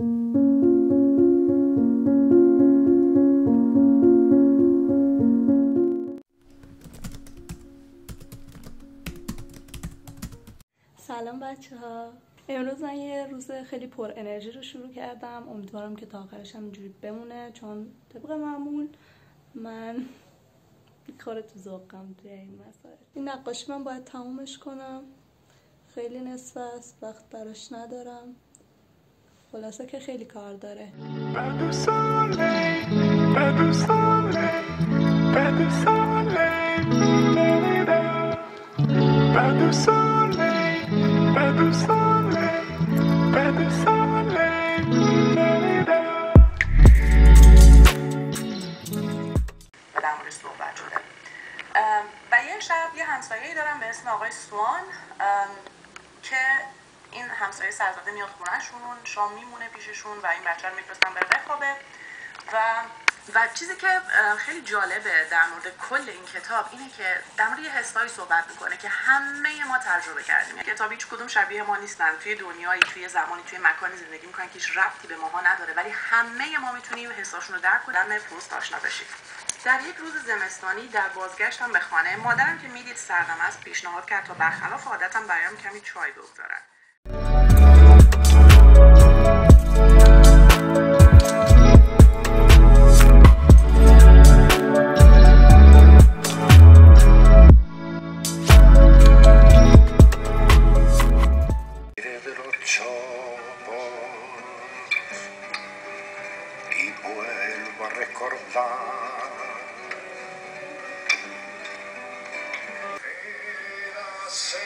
سلام بچه ها امروز من یه روز خیلی پر انرژی رو شروع کردم. امیدوارم که تا آخرش هم اینجوری بمونه چون طبق معمول من کار تو ذوقم توی این مسائل. این نقاشی من باید تمومش کنم. خیلی نصف است وقت براش ندارم. خلاصه که خیلی کار داره. و همسایه سرزاده میاد خونهشون شام میمونه پیششون و این بچه رو میفرستن بره بخوابه. و و چیزی که خیلی جالبه در مورد کل این کتاب اینه که در مورد یه حسایی صحبت می‌کنه که همه ما تجربه کردیم. کتاب هیچ کدوم شبیه ما نیستن. توی دنیایی توی زمانی توی مکانی زندگی می‌کنن که هیچ ربطی به ماها نداره ولی همه ما می‌تونیم حساشون رو درک کنیم پست آشنا بشیم. در یک روز زمستانی در بازگشتم به خانه مادرم که می‌دید سردم است پیشنهاد کرد تا برخلاف عادتم برایم کمی چای بگذارد vuelvo a recordar. Quédase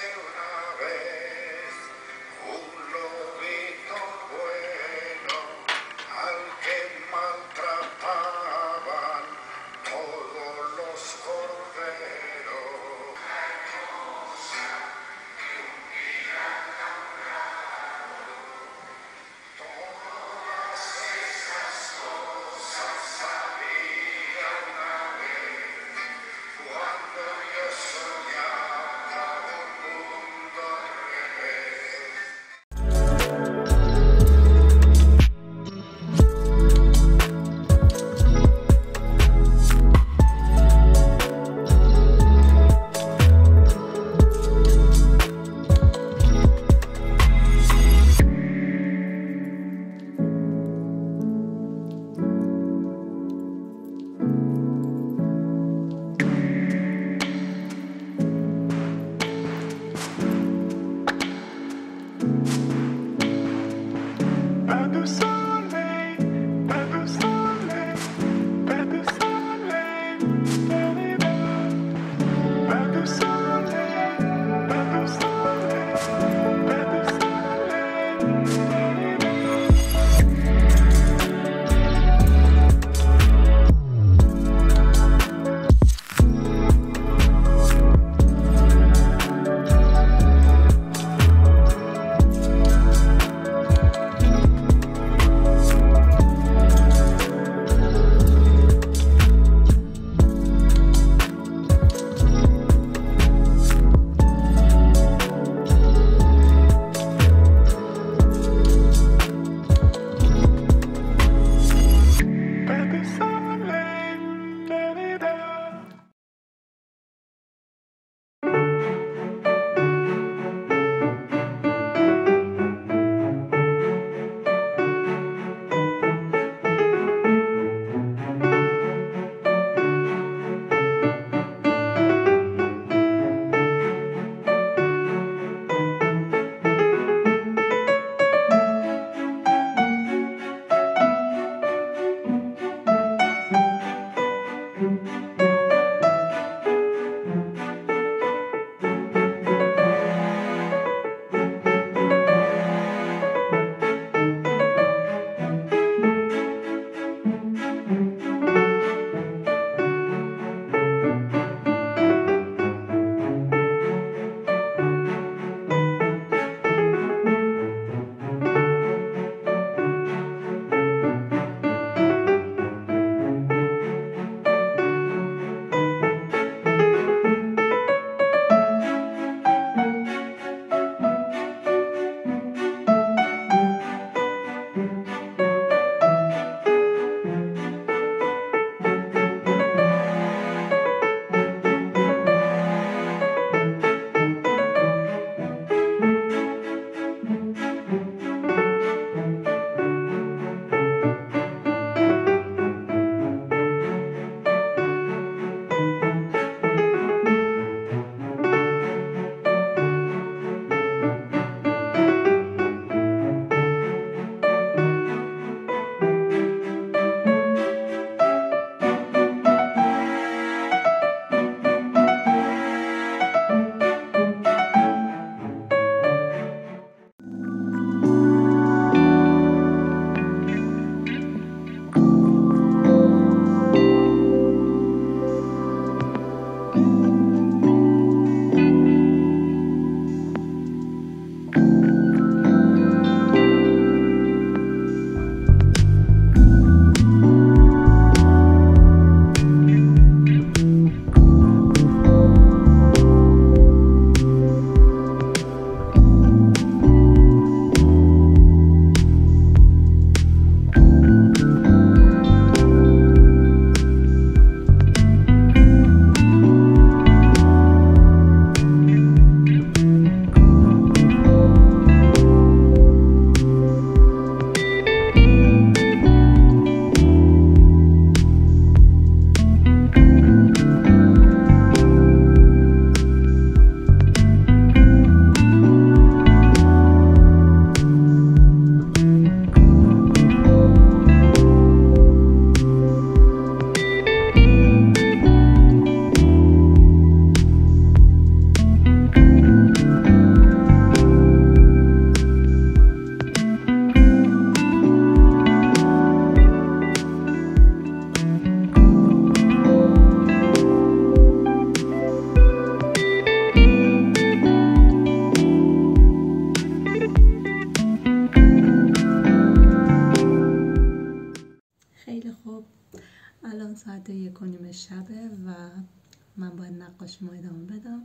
باید نقاشی ما ادامه بدم.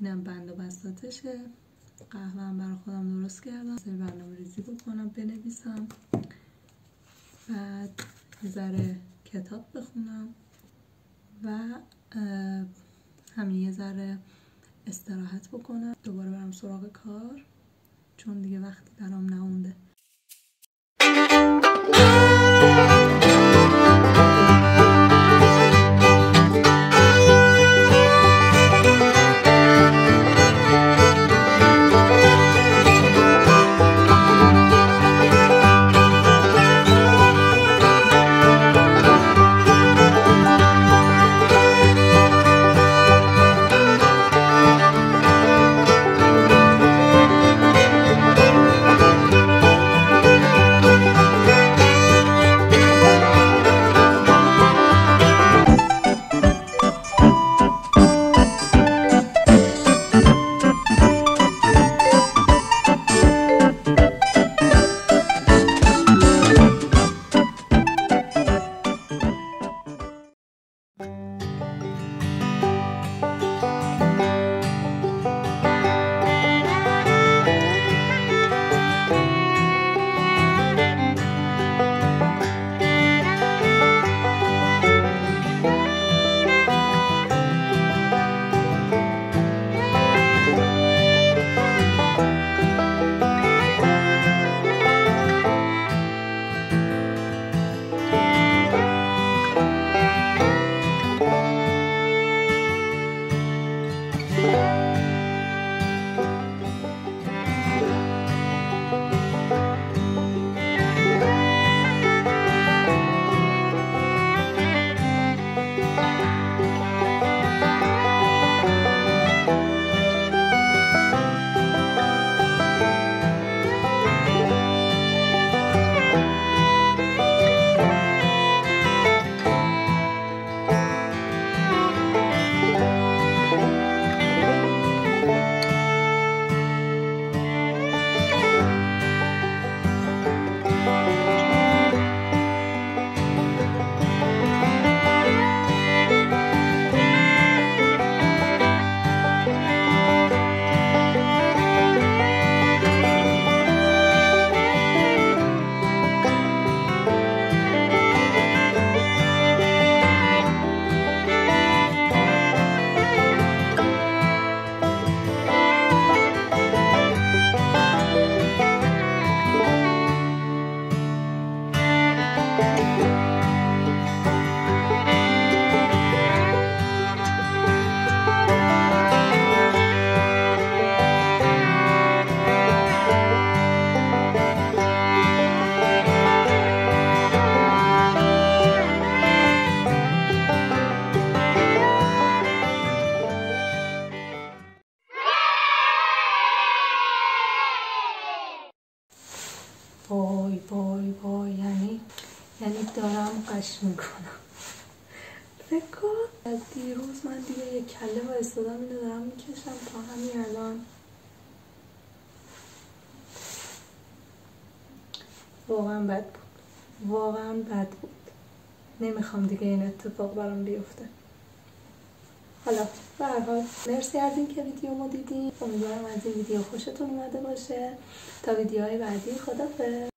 اینم بند و بستاتشه قهوه هم برای خودم درست کردم. سری برنامه ریزی بکنم بنویسم. بعد یه ذره کتاب بخونم و همین یه ذره استراحت بکنم. دوباره برم سراغ کار چون دیگه وقتی برام نمونده. دارم قش می‌کنم. فکر از دیروز من دیگه یه کله با استادم اینو دارم می‌کشم تا همین الان. واقعا بد بود. واقعا بد بود. نمی‌خوام دیگه این اتفاق برام بیفته. حالا به هر حال مرسی از اینکه ویدیومو دیدین. امیدوارم از این ویدیو خوشتون اومده باشه. تا ویدیوهای بعدی خدافظ